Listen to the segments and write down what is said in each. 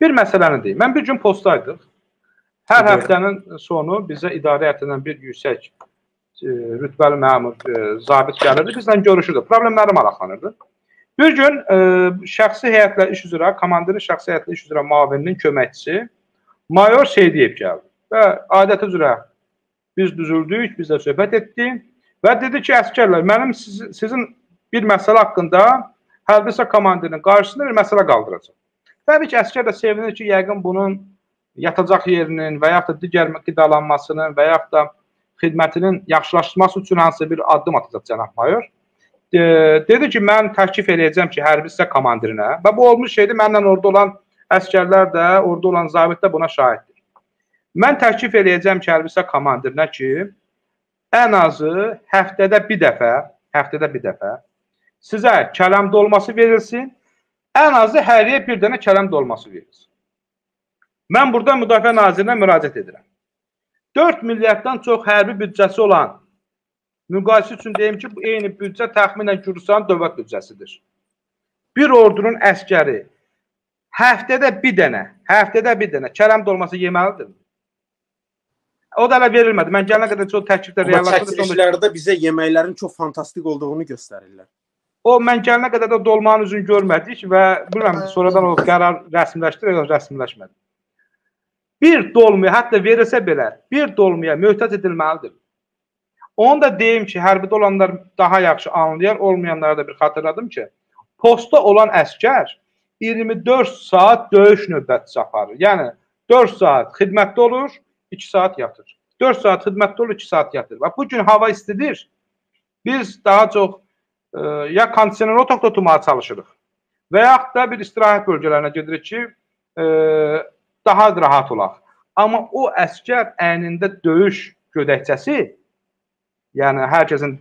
Bir məsələni deyim. Mən bir gün postdaydıq. Hər evet. həftənin sonu bizə idarə heyətindən bir yüksək e, rütbəli məmur, e, zabit gəlirdi, bizlə görüşürdü. Problemləri maraqlanırdı. Bir gün e, şəxsi heyətlə iş üzrə, komandirin şəxsi heyətlə iş üzrə müavininin köməkçisi mayor Seydiyev gəldi və adəti üzrə biz düzüldük, bizlə söhbət etdik və dedi ki, əskərlər, mənim siz, sizin bir məsələ haqqında hərbi hissə komandirinin qarşısında bir məsələ qaldıracaq. Təbii ki, əskər də sevinir ki, yəqin bunun yatacaq yerinin və yaxud da digər qidalanmasının və yaxud da xidmətinin yaxşılaşması üçün hansısa bir addım atacaq cənab mayor. E, dedi ki, mən təklif eləyəcəm ki, hərbi hissə komandirinə və bu olmuş şeydir. Mənlə orada olan əskərlər də, orada olan zabit də buna şahiddir. Mən təklif eləyəcəm ki, hərbi hissə komandirinə ki, ən azı həftədə bir dəfə, həftədə bir dəfə sizə kələm dolması verilsin, ən azı həriyə bir dənə kələm dolması verilsin. Mən burada Müdafiə Nazirinə müraciət edirəm. 4 milyarddan çox hərbi büdcəsi olan müqayisə üçün deyim ki, bu eyni büdcə təxminən Gürcüstanın dövlət büdcəsidir. Bir ordunun əskəri həftədə bir dənə, həftədə bir dənə kələm dolması yeməlidir. O da hələ verilmədi. Mən gələnə qədər çox təkliflər reallaşdı. Çəkilişlərdə bizə yeməklərin çox fantastik olduğunu göstərirlər. O mən gələnə qədər də dolmanın üzünü görmədik və bilmirəm sonradan o qərar rəsmiləşdi ya rəsmiləşmədi bir dolmuya, hətta verilsə belə, bir dolmuya möhtac edilməlidir. Onu da deyim ki, hərbidə olanlar daha yaxşı anlayar, olmayanlara da bir xatırladım ki, postda olan əskər 24 saat döyüş növbəti aparır. Yəni 4 saat xidmətdə olur, 2 saat yatır. 4 saat xidmətdə olur, 2 saat yatır. Və bu gün hava istidir. Biz daha çox e, ya kondisioner otaqda tutmağa çalışırıq və yaxud da bir istirahət bölgələrinə gedirik ki, e, daha rahat olaq. Amma o əskər əynində döyüş gödəkçəsi, yəni hər kəsin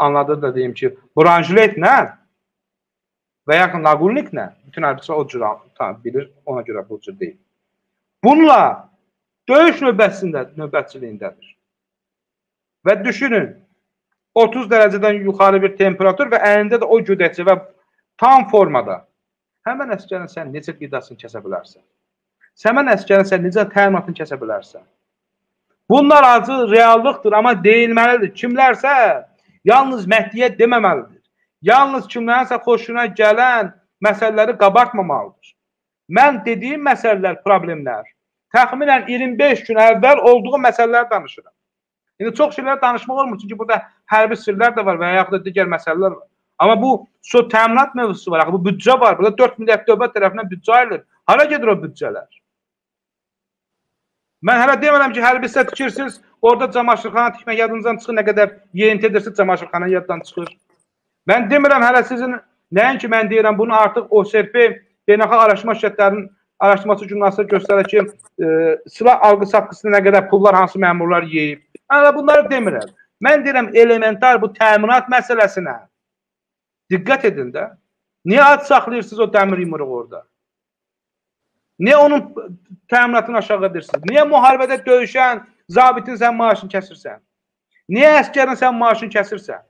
anladığı da deyim ki, branjiletlə və ya naqulniklə, bütün hərbiçilər o cür tam bilir, ona görə bu cür deyil. Bununla döyüş növbəsində növbətçiliyindədir. Və düşünün, 30 dərəcədən yuxarı bir temperatur və əynində də o gödəkçə və tam formada. Həmən əskərin sən necə qidasını kəsə bilərsən? Səmən əskərin sən necə təminatını kəsə bilərsən? Bunlar acı reallıqdır, amma deyilməlidir. Kimlərsə yalnız məhdiyyət deməməlidir. Yalnız kimlərsə xoşuna gələn məsələləri qabartmamalıdır. Mən dediyim məsələlər, problemlər təxminən 25 gün əvvəl olduğu məsələlər danışıram. İndi çox şeylər danışmaq olmur, çünki burada hərbi sirlər də var və yaxud da digər məsələlər var. Amma bu so təminat mövzusu var, axı bu büdcə var. Burada 4 milyard dövlət tərəfindən büdcə ayrılır. Hara gedir o büdcələr? Mən hələ demərəm ki, hərbi hissə tikirsiniz, orada camaşırxana tikmək yadınızdan çıxır, nə qədər yeyinti edirsiz, camaşırxana yaddan çıxır. Mən demirəm hələ sizin, nəinki mən deyirəm, bunu artıq OSP beynəlxalq araşdırma şirkətlərinin araşdırması jurnalistə göstərir ki, e, silah alqı satqısında nə qədər pullar hansı məmurlar yeyib. Hələ bunları demirəm. Mən deyirəm elementar bu təminat məsələsinə diqqət edin də. Niyə ad saxlayırsınız o dəmir yumruğu orada? Niyə onun təminatını aşağı edirsiniz? Niyə müharibədə döyüşən zabitin sən maaşını kəsirsən? Niyə əskərin sən maaşını kəsirsən?